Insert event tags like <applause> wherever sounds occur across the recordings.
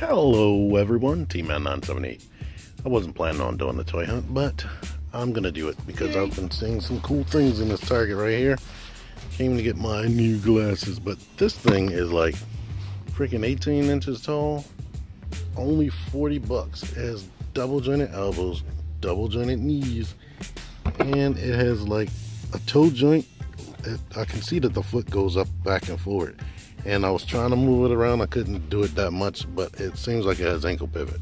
Hello everyone, T-Man978. I wasn't planning on doing the toy hunt, but I'm gonna do it because I've been seeing some cool things in this Target right here. Came to get my new glasses, but this thing is like freaking 18 inches tall, only 40 bucks. It has double jointed elbows, double jointed knees, and it has like a toe joint. I can see that the foot goes up back and forward and I was trying to move it around. I couldn't do it that much, but it seems like it has ankle pivot.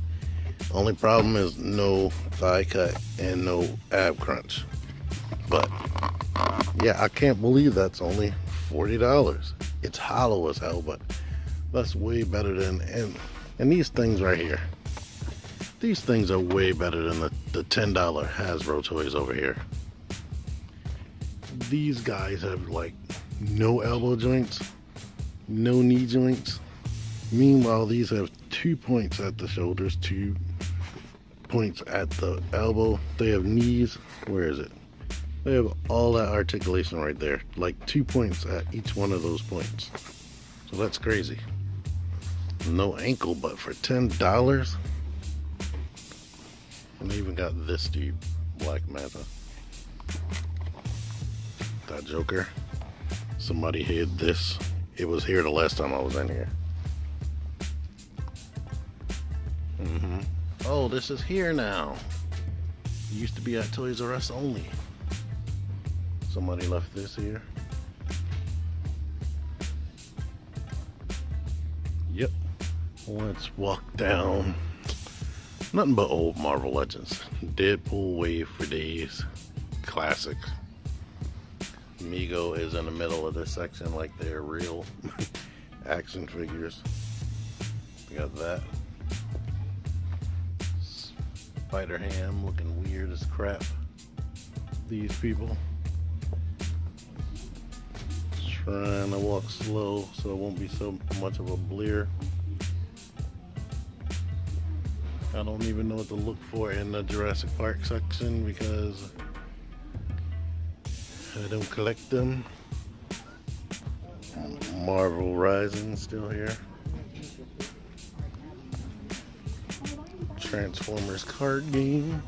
Only problem is no thigh cut and no ab crunch. But yeah, I can't believe that's only $40. It's hollow as hell, but that's way better than and and these things right here. These things are way better than the, the $10 Hasbro toys over here. These guys have like no elbow joints no knee joints. Meanwhile, these have two points at the shoulders, two points at the elbow. They have knees. Where is it? They have all that articulation right there, like two points at each one of those points. So that's crazy. No ankle, but for $10, and they even got this dude, Black Manta. That Joker. Somebody hid this it was here the last time I was in here. Mm -hmm. Oh, this is here now. It used to be at Toys R Us only. Somebody left this here. Yep. Let's walk down. Nothing but old Marvel Legends. Deadpool Wave for days. Classic. Mego is in the middle of this section like they're real <laughs> action figures. We got that. Spider Ham looking weird as crap. These people. Trying to walk slow so it won't be so much of a blear. I don't even know what to look for in the Jurassic Park section because I don't collect them. Marvel Rising still here. Transformers card game.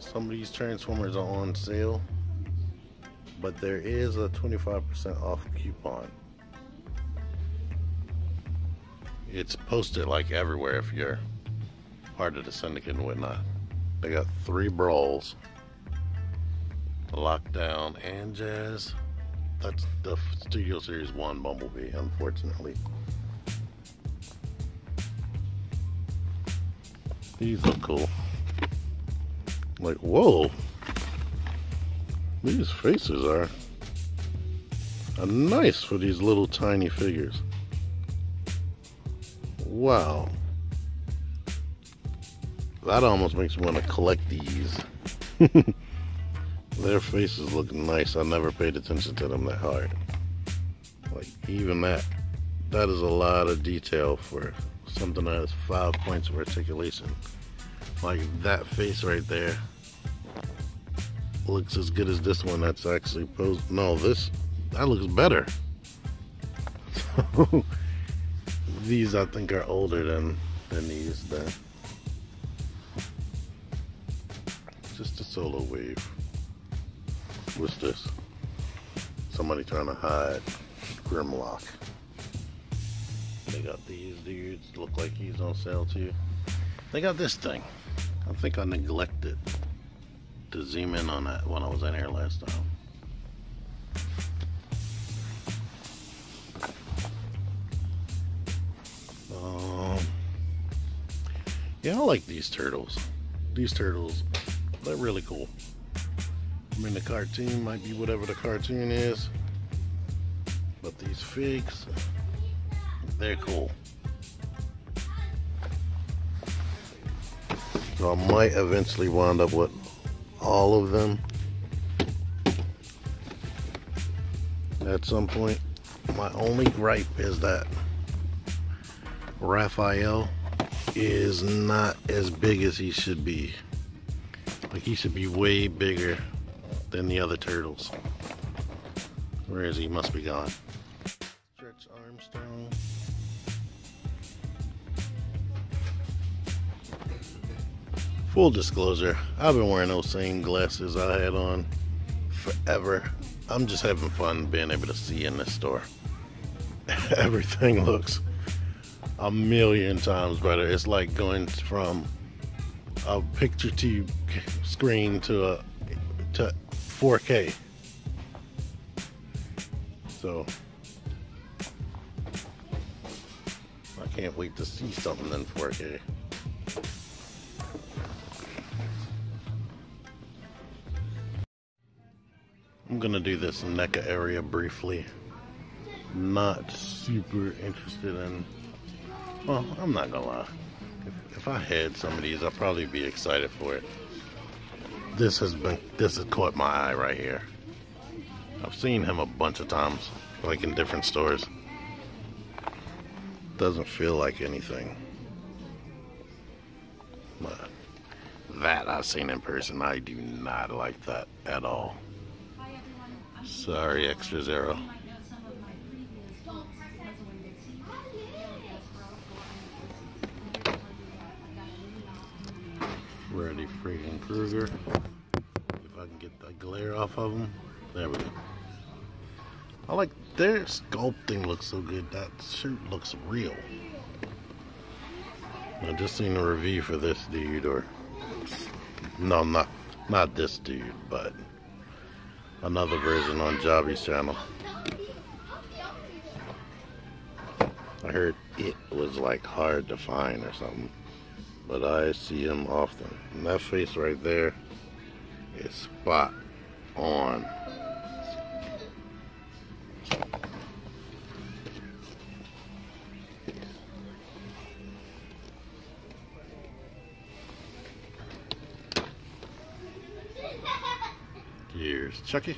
Some of these Transformers are on sale, but there is a 25% off coupon. It's posted like everywhere if you're part of the syndicate and whatnot. They got three brawls. Lockdown and Jazz. That's the Studio Series 1 Bumblebee, unfortunately. These look cool. Like, whoa. These faces are, are nice for these little tiny figures. Wow. That almost makes me want to collect these. <laughs> Their faces look nice. I never paid attention to them that hard. Like, even that. That is a lot of detail for something that has five points of articulation. Like, that face right there looks as good as this one that's actually posed. No, this, that looks better. <laughs> these, I think, are older than, than these. Then. Just a solo wave. What's this? Somebody trying to hide Grimlock. They got these dudes. Look like he's on sale too. They got this thing. I think I neglected to zoom in on that when I was in here last time. Um, yeah, I like these turtles. These turtles, they're really cool. I mean, the cartoon might be whatever the cartoon is, but these figs, they're cool. So I might eventually wind up with all of them at some point. My only gripe is that Raphael is not as big as he should be. Like he should be way bigger than the other turtles. Where is he? Must be gone. Stretch Armstrong. Full disclosure, I've been wearing those same glasses I had on forever. I'm just having fun being able to see in this store. <laughs> Everything looks a million times better. It's like going from a picture tube screen to a 4K. So I can't wait to see something in 4K. I'm gonna do this NECA area briefly. Not super interested in, well, I'm not gonna lie. If, if I had some of these, I'd probably be excited for it. This has been, this has caught my eye right here. I've seen him a bunch of times, like in different stores. Doesn't feel like anything. But that I've seen in person, I do not like that at all. Sorry, Extra Zero. Freddy freaking Krueger. If I can get that glare off of them. There we go. I like their sculpting looks so good. That shirt looks real. I just seen a review for this dude or no not not this dude, but another version on Jobby's channel. I heard it was like hard to find or something. But I see him often. And that face right there is spot on. Here's Chucky.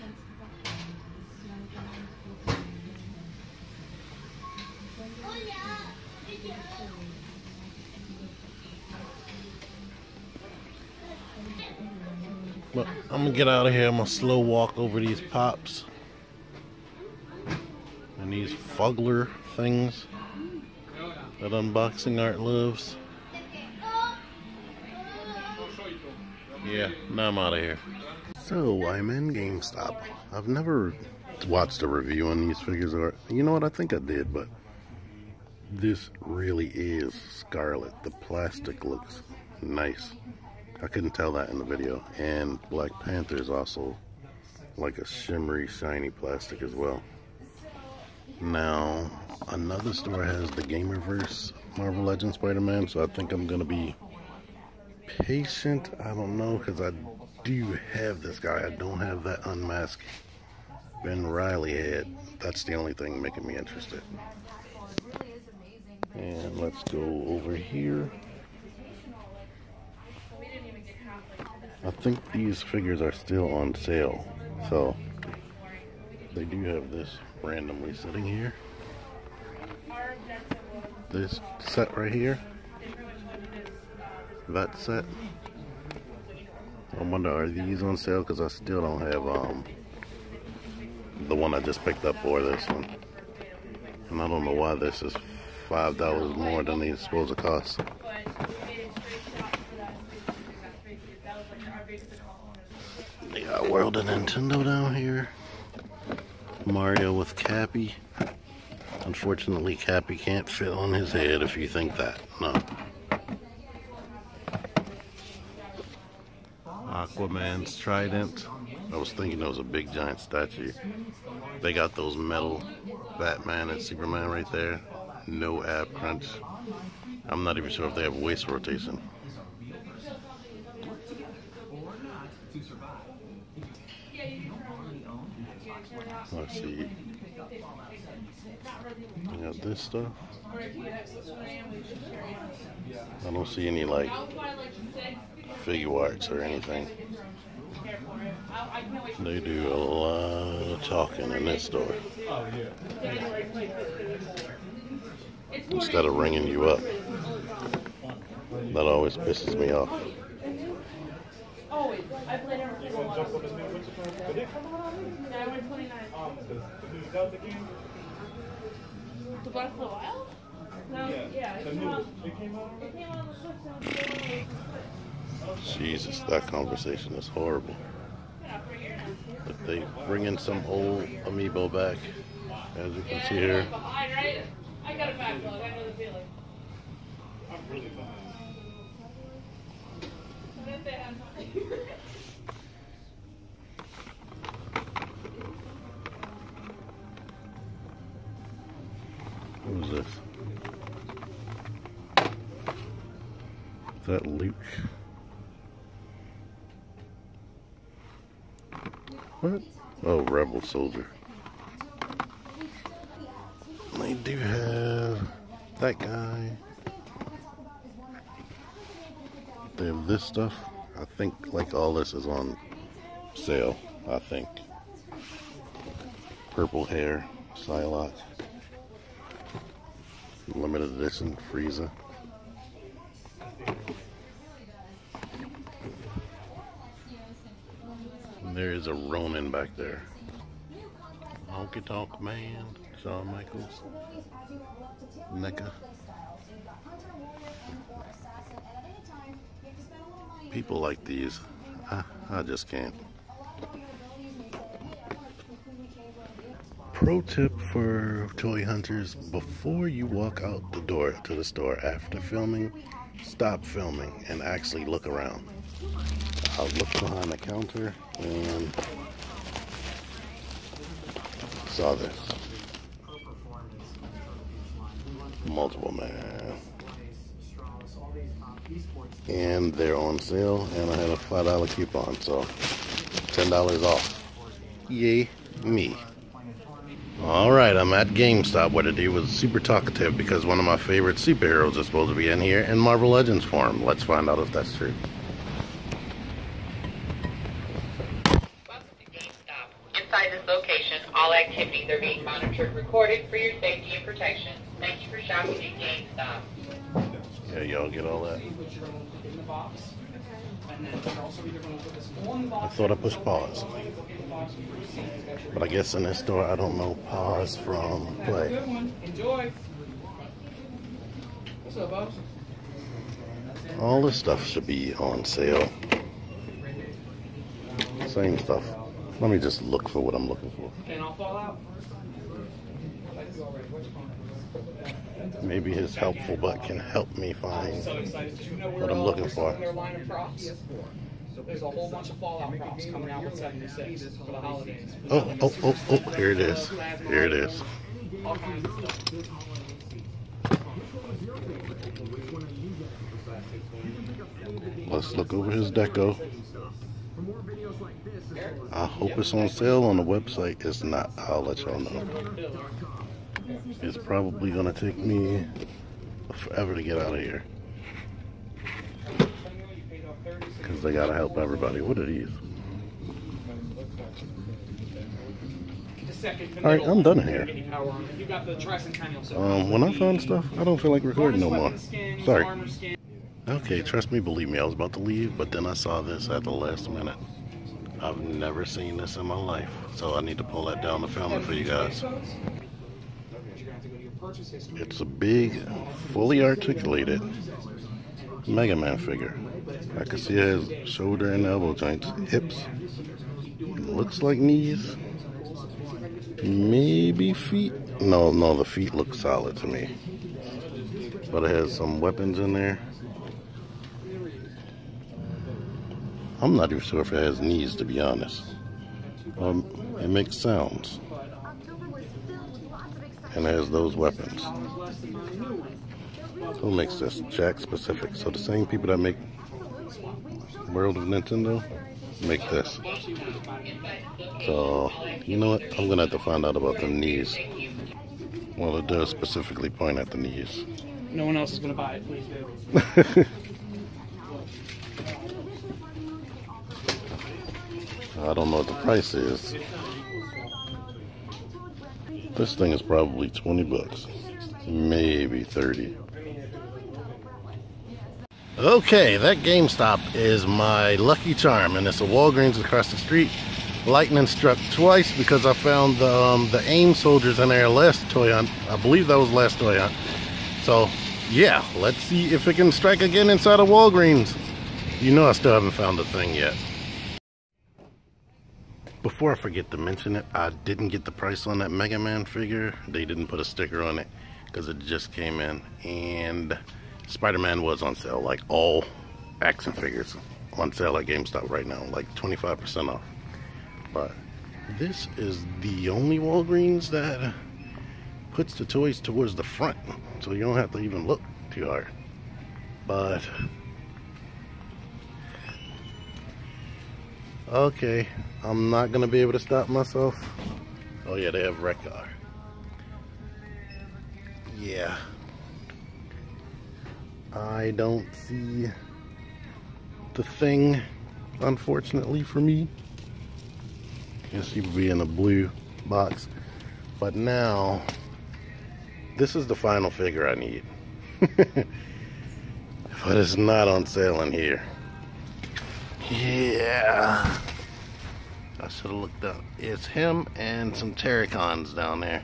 Get out of here. I'm gonna slow walk over these pops and these Fuggler things that unboxing art loves. Yeah, now I'm out of here. So I'm in GameStop. I've never watched a review on these figures. Or you know what? I think I did, but this really is Scarlet. The plastic looks nice. I couldn't tell that in the video. And Black Panther is also like a shimmery, shiny plastic as well. Now, another store has the Gamerverse Marvel Legends Spider-Man, so I think I'm going to be patient. I don't know, because I do have this guy. I don't have that unmasked Ben Riley head. That's the only thing making me interested. And let's go over here. I think these figures are still on sale. So they do have this randomly sitting here. This set right here. That set. I wonder are these on sale because I still don't have um the one I just picked up or this one. And I don't know why this is five dollars more than these supposed to cost. They got World of Nintendo down here. Mario with Cappy. Unfortunately, Cappy can't fit on his head if you think that. No. Aquaman's trident. I was thinking it was a big giant statue. They got those metal Batman and Superman right there. No ab crunch. I'm not even sure if they have waist rotation. Let's see. You got this stuff. I don't see any like Figuarts or anything. They do a lot of talking in this store. Instead of ringing you up. That always pisses me off. Always. I played every single. Yeah, I went 29. The Breath of the Wild? No, yeah, it came out. It came out on the Switch. Jesus, that conversation is horrible. But they bring in some old amiibo back, as you can see here. Behind, right? <laughs> I got a back plug. I know the feeling. I didn't say I'm fine. What <laughs> that Luke? What? Oh, Rebel Soldier. They do have that guy. They have this stuff. I think like all this is on sale. I think. Purple hair, Psylocke. Limited edition Frieza. There is a Ronin back there. Honky Tonk Man, Shawn Michaels, NECA. People like these. I, I just can't. Pro tip for toy hunters before you walk out the door to the store after filming, stop filming and actually look around. I looked behind the counter and saw this. Multiple man. And they're on sale and I had a five dollar coupon, so ten dollars off. Yay me. Alright, I'm at GameStop where the dude was super talkative because one of my favorite superheroes is supposed to be in here in Marvel Legends form. Let's find out if that's true. Welcome to GameStop. Inside this location, all activities are recorded for your safety and protection. Thank you for shopping at GameStop. Yeah, y'all get all that? which you're going to put in the box. And then you're also either going to put this on the I thought I pushed pause. Look in the box with your receipt. It's got your But I guess in this store I don't know pause from play. good one. Enjoy. What's up, Bubs? All this stuff should be on sale. Same stuff. Let me just look for what I'm looking for. And I'll fall out. I like you already. What's going on? Maybe his helpful butt can help me find. so excited. Did you know What I'm looking for. selling their line of props? There's a whole bunch of Fallout props coming out with 76 for the holidays. Oh, oh, oh, oh, here it is. Here it is. All kinds of stuff. Let's look over his deco. I hope it's on sale on the website. It's not. I'll let y'all know. It's probably gonna take me forever to get out of here because they gotta help everybody. What are these? All right, I'm done here. The Um, when I find stuff, I don't feel like recording no more. Sorry. Okay, trust me, believe me, I was about to leave, but then I saw this at the last minute. I've never seen this in my life, so I need to pull that down to film for you guys. You're gonna have to go to your purchase history. It's a big, fully articulated Mega Man figure. I can see it has shoulder and elbow joints, hips, looks like knees, maybe feet. No, no, the feet look solid to me. But it has some weapons in there. I'm not even sure if it has knees, to be honest. Um, it makes sounds and has those weapons. Who makes this? Jakks Pacific. So the same people that make World of Nintendo make this. So you know what? I'm gonna have to find out about the knees. Well, it does specifically point at the knees. No one else is gonna buy it. Please do. <laughs> I don't know what the price is. This thing is probably 20 bucks, maybe 30. Okay, that GameStop is my lucky charm, and it's a Walgreens across the street. Lightning struck twice because I found the, um, the AIM soldiers in there last toy hunt. I believe that was last toy hunt. So, yeah, let's see if it can strike again inside of Walgreens. You know I still haven't found the thing yet. Before I forget to mention it, I didn't get the price on that Mega Man figure. They didn't put a sticker on it because it just came in. And Spider-Man was on sale, like all action figures on sale at GameStop right now, like 25% off. But this is the only Walgreens that puts the toys towards the front, so you don't have to even look too hard. But Okay, I'm not gonna be able to stop myself. Oh yeah, they have Rekar. Yeah. I don't see the thing, unfortunately for me. Guess you would be in a blue box. But now, this is the final figure I need. <laughs> but it's not on sale in here. Yeah. I should have looked up. It's him and some Terrorcons down there.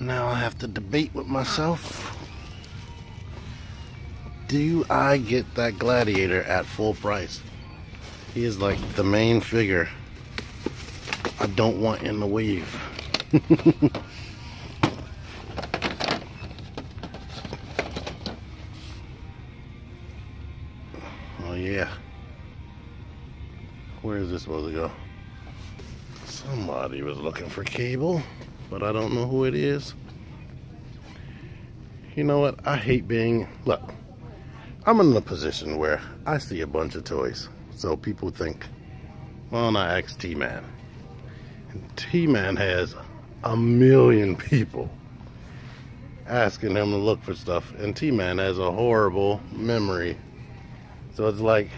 Now I have to debate with myself. Do I get that gladiator at full price? He is like the main figure I don't want in the wave. <laughs> is this supposed to go? Somebody was looking for cable, but I don't know who it is. You know what? I hate being. Look, I'm in a position where I see a bunch of toys. So people think, well, I ask T Man. And T Man has a million people asking him to look for stuff. And T Man has a horrible memory. So it's like,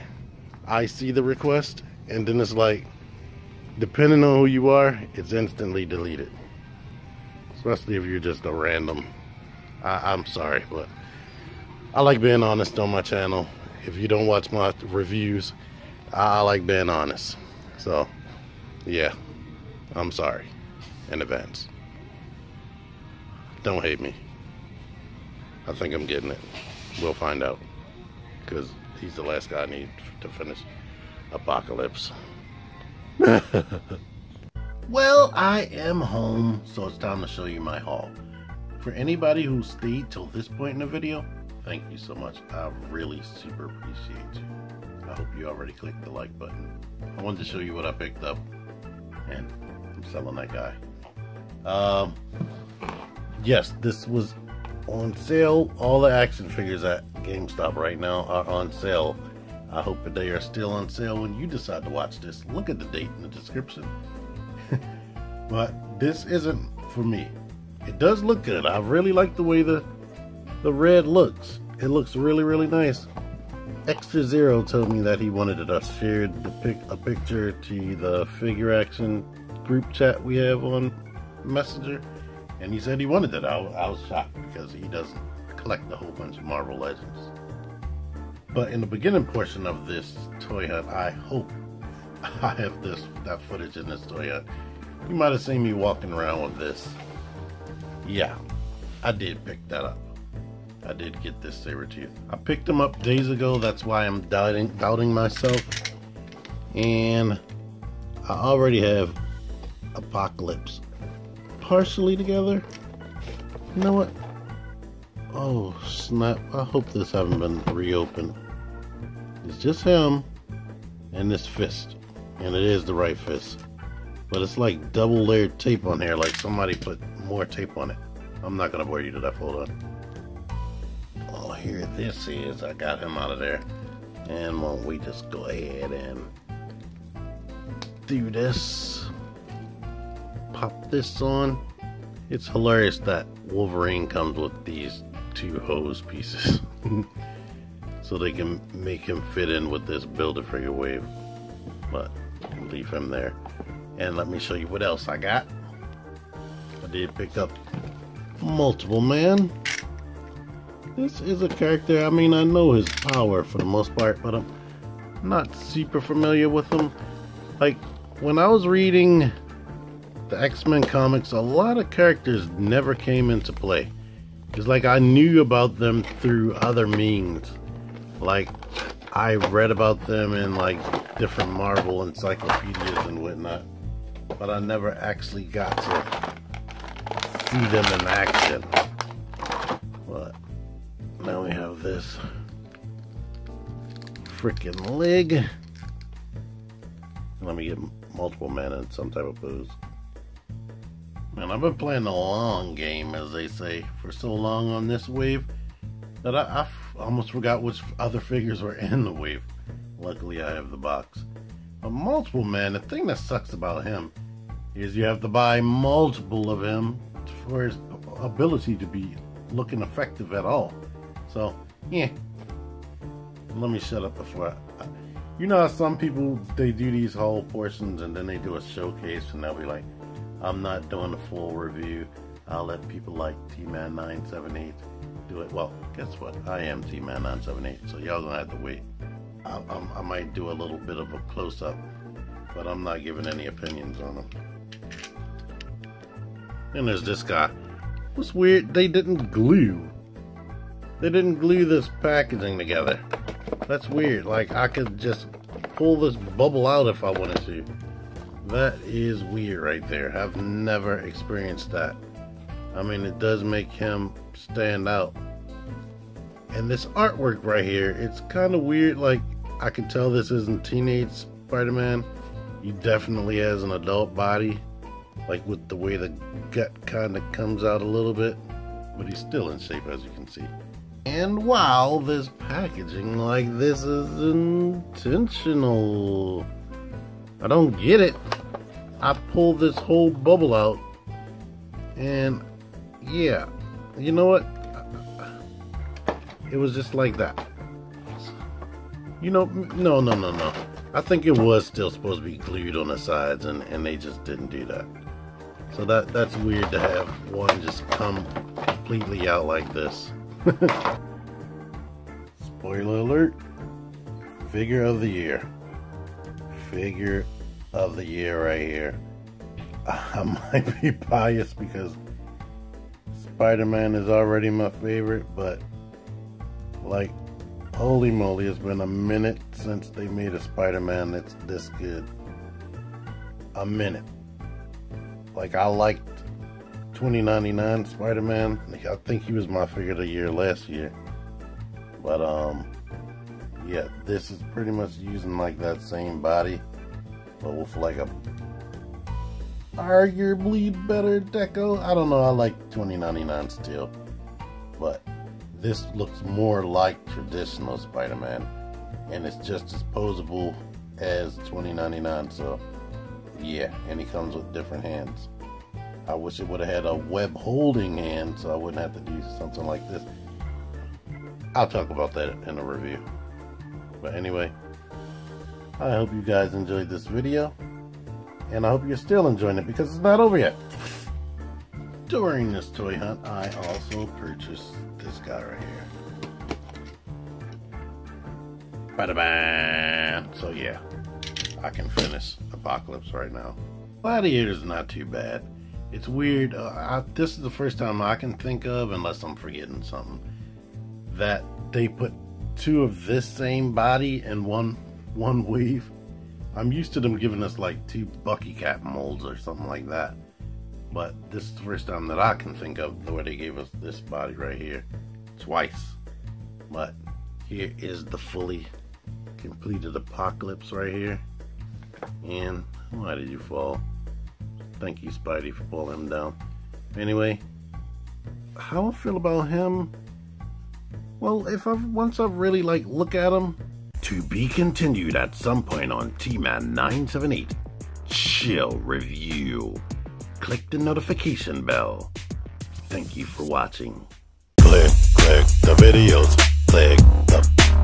I see the request and then it's like depending on who you are it's instantly deleted. Especially if you're just a random. I, am sorry but I like being honest on my channel. If you don't watch my reviews I, I like being honest. So yeah I'm sorry in advance. Don't hate me. I think I'm getting it. We'll find out because he's the last guy I need to finish apocalypse. <laughs> well, I am home, so it's time to show you my haul. For anybody who stayed till this point in the video, thank you so much. I really super appreciate you. I hope you already clicked the like button. I wanted to show you what I picked up, and I'm selling that guy. Um, yes, this was on sale. All the action figures at GameStop right now are on sale I hope that they are still on sale when you decide to watch this. Look at the date in the description. <laughs> but this isn't for me. It does look good. I really like the way the the red looks. It looks really, really nice. Extra Zero told me that he wanted us shared the pic a picture to the figure action group chat we have on Messenger. And he said he wanted it. I, I was shocked because he doesn't collect a whole bunch of Marvel Legends. But in the beginning portion of this toy hunt, I hope <laughs> I have this that footage in this toy hunt. You might have seen me walking around with this. Yeah, I did pick that up. I did get this Sabertooth. I picked them up days ago. That's why I'm doubting doubting myself. And I already have Apocalypse partially together. You know what? Oh, snap. I hope this haven't been reopened. It's just him and this fist. And it is the right fist. But it's like double layered tape on here, like somebody put more tape on it. I'm not gonna bore you to death, hold on. Oh, here this is. I got him out of there. And won't we just go ahead and do this? Pop this on. It's hilarious that Wolverine comes with these two hose pieces. <laughs> so they can make him fit in with this Build-A-Figure wave. But leave him there. And let me show you what else I got. I did pick up Multiple Man. This is a character, I mean, I know his power for the most part, but I'm not super familiar with him. Like, when I was reading the X-Men comics, a lot of characters never came into play. It's like I knew about them through other means. Like, I read about them in like different Marvel encyclopedias and whatnot, but I never actually got to see them in action. But now we have this freaking leg. Let me get multiple men in some type of pose. Man, I've been playing the long game, as they say, for so long on this wave that I, I almost forgot which other figures were in the wave. Luckily, I have the box. A multiple man, the thing that sucks about him is you have to buy multiple of him for his ability to be looking effective at all. So, yeah. Let me shut up before I, you know how some people they do these whole portions and then they do a showcase and they'll be like, I'm not doing a full review. I'll let people like T-Man 978 do it. Well, guess what? I am T-Man 978, so y'all gonna have to wait. I, I, I might do a little bit of a close-up, but I'm not giving any opinions on them. And there's this guy. What's weird? They didn't glue. They didn't glue this packaging together. That's weird. Like I could just pull this bubble out if I wanted to. That is weird right there. I've never experienced that. I mean, it does make him stand out. And this artwork right here, it's kind of weird. Like, I can tell this isn't teenage Spider-Man. He definitely has an adult body. Like, with the way the gut kind of comes out a little bit. But he's still in shape, as you can see. And wow, this packaging like this is intentional. I don't get it. I pulled this whole bubble out and yeah, you know what? It was just like that. You know, no, no, no, no. I think it was still supposed to be glued on the sides and, and they just didn't do that. So that that's weird to have one just come completely out like this. <laughs> Spoiler alert. Figure of the year. Figure of the year right here. <laughs> I might be biased because Spider-Man is already my favorite, but like holy moly, it's been a minute since they made a Spider-Man that's this good. A minute. Like I liked 2099 Spider-Man. I think he was my figure of the year last year. But um yeah, this is pretty much using like that same body but with like a arguably better deco. I don't know, I like 2099 still. But this looks more like traditional Spider-Man and it's just as posable as 2099 so yeah and he comes with different hands I wish it would have had a web holding hand so I wouldn't have to do something like this I'll talk about that in a review but anyway I hope you guys enjoyed this video and I hope you're still enjoying it because it's not over yet during this toy hunt I also purchased this guy right here So yeah, I can finish Apocalypse right now. Gladiator's not too bad. It's weird. Uh, I, this is the first time I can think of, unless I'm forgetting something, that they put two of this same body in one one weave. I'm used to them giving us like two Bucky Cap molds or something like that. But this is the first time that I can think of the way they gave us this body right here. Twice. But here is the fully completed apocalypse right here. And why did you fall? Thank you, Spidey, for pulling him down. Anyway, how I feel about him? Well, if I once I really like look at him, to be continued at some point on T-Man 978. Chill Review. Click the notification bell. Thank you for watching. Click, click the videos. Click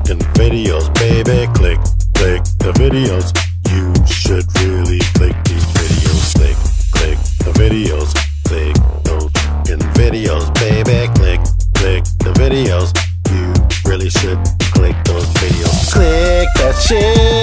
the videos, baby. Click, click the videos. You should really click these videos. Click, click the videos. Click those videos, baby. Click, click the videos. You really should click those videos. Click that shit.